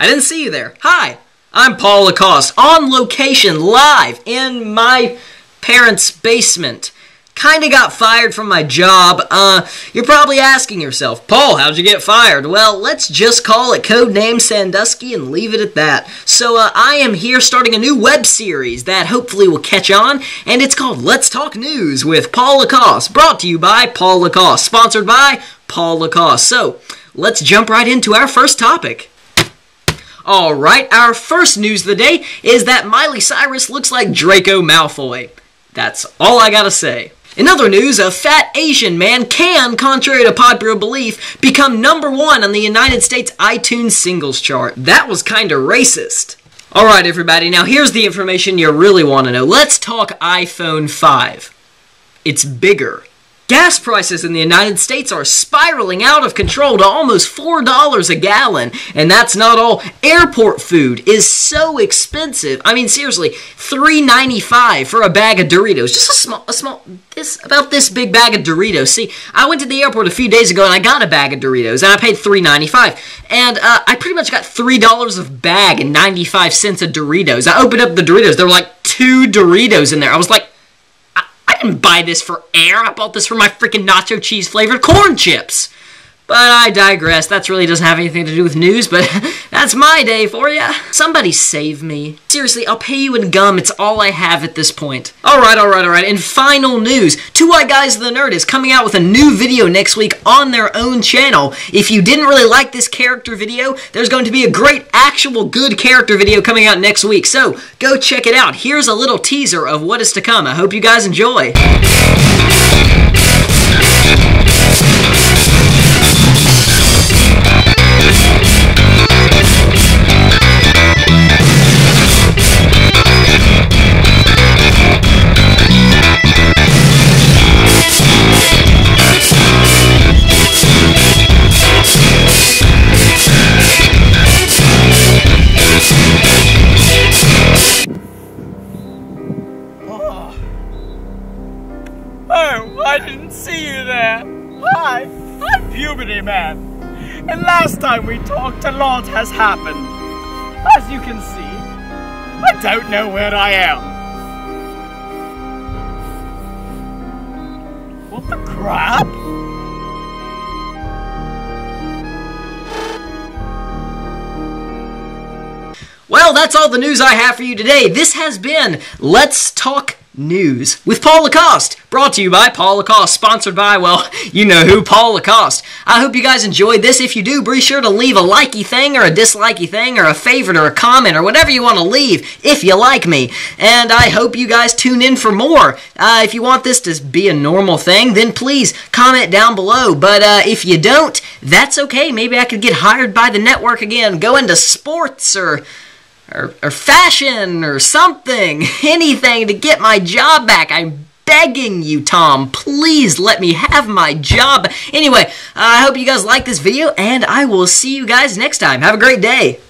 I didn't see you there. Hi, I'm Paul Lacaust on location live in my parents' basement. Kinda got fired from my job. Uh, you're probably asking yourself, Paul, how'd you get fired? Well, let's just call it Codename Sandusky and leave it at that. So, uh, I am here starting a new web series that hopefully will catch on, and it's called Let's Talk News with Paul Lacaust, brought to you by Paul Lacaust, sponsored by Paul Lacaust. So, let's jump right into our first topic. Alright, our first news of the day is that Miley Cyrus looks like Draco Malfoy. That's all I gotta say. In other news, a fat Asian man can, contrary to popular belief, become number one on the United States iTunes singles chart. That was kinda racist. Alright, everybody, now here's the information you really want to know. Let's talk iPhone 5. It's bigger. Gas prices in the United States are spiraling out of control to almost $4 a gallon. And that's not all. Airport food is so expensive. I mean, seriously, $3.95 for a bag of Doritos. Just a small, a small, this, about this big bag of Doritos. See, I went to the airport a few days ago and I got a bag of Doritos and I paid $3.95. And uh, I pretty much got $3 of bag and 95 cents of Doritos. I opened up the Doritos. There were like two Doritos in there. I was like, I didn't buy this for air. I bought this for my freaking nacho cheese flavored corn chips. But I digress. That really doesn't have anything to do with news, but that's my day for ya. Somebody save me. Seriously, I'll pay you in gum. It's all I have at this point. Alright, alright, alright. In final news, Two White Guys and the Nerd is coming out with a new video next week on their own channel. If you didn't really like this character video, there's going to be a great actual good character video coming out next week. So, go check it out. Here's a little teaser of what is to come. I hope you guys enjoy. I didn't see you there. Hi, I'm Puberty Man. And last time we talked, a lot has happened. As you can see, I don't know where I am. What the crap? Well, that's all the news I have for you today. This has been Let's Talk News with Paul Lacaust, brought to you by Paul Lacaust, sponsored by, well, you know who, Paul Lacaust. I hope you guys enjoyed this. If you do, be sure to leave a likey thing or a dislikey thing or a favorite or a comment or whatever you want to leave if you like me. And I hope you guys tune in for more. Uh, if you want this to be a normal thing, then please comment down below. But uh, if you don't, that's okay. Maybe I could get hired by the network again, go into sports or or, or fashion or something, anything to get my job back. I'm begging you, Tom. Please let me have my job. Anyway, I hope you guys like this video, and I will see you guys next time. Have a great day.